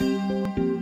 Música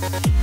Thank